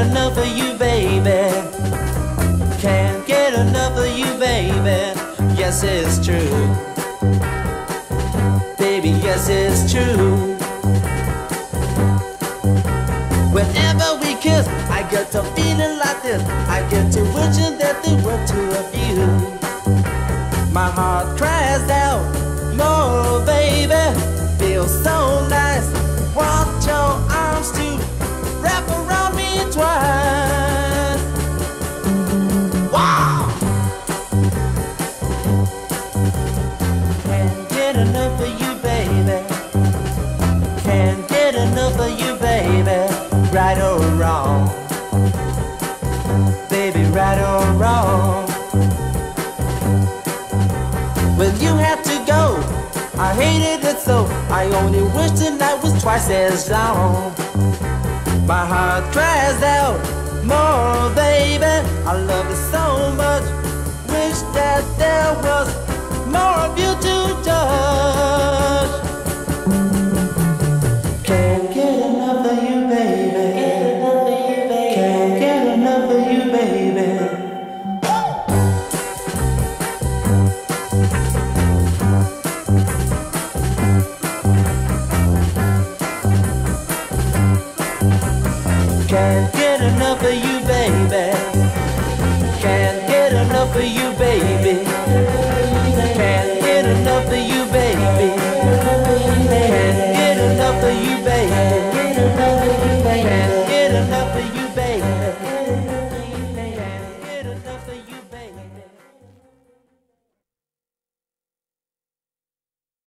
enough of you, baby. Can't get enough of you, baby. Yes, it's true. Baby, yes, it's true. Whenever we kiss, I get to feeling like this. I get to wishing that there were two of you. My heart cries that. Enough of you, baby. Can't get enough of you, baby. Right or wrong. Baby, right or wrong. When you had to go, I hated it so. I only wish the night was twice as long. My heart cries out, more, baby. I love you so much. Wish that there was more of you Can't get enough of you, baby. Can't get enough of you, baby.